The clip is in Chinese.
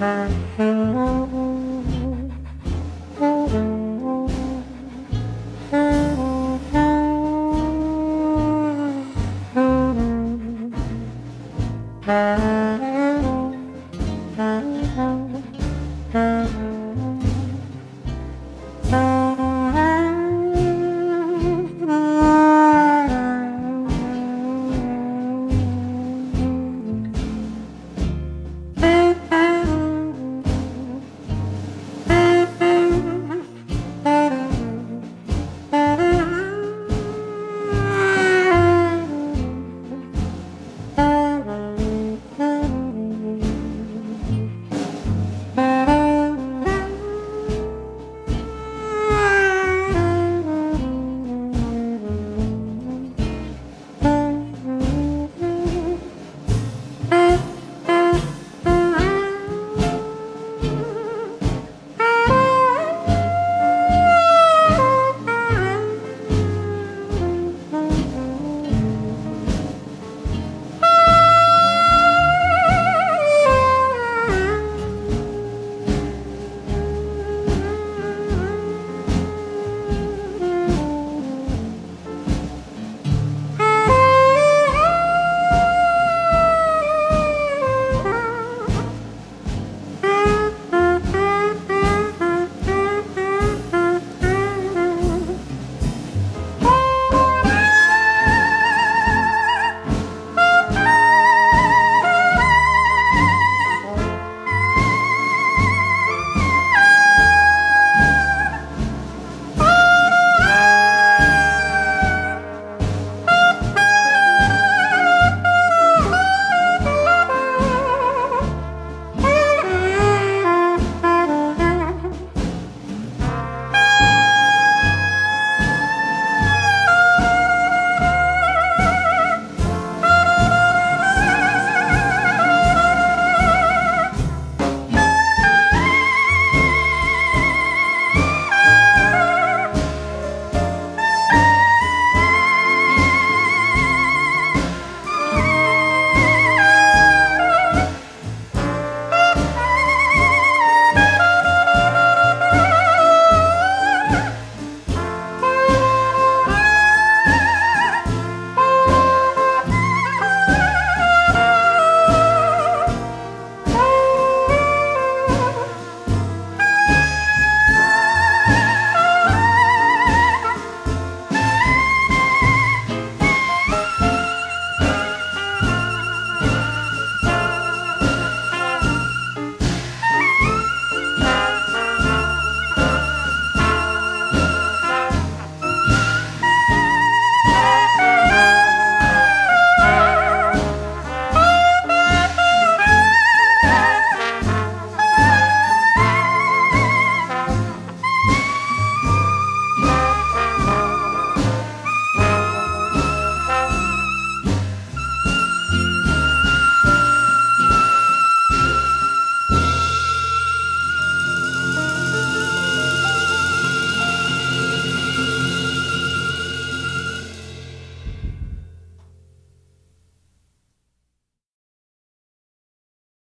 嗯。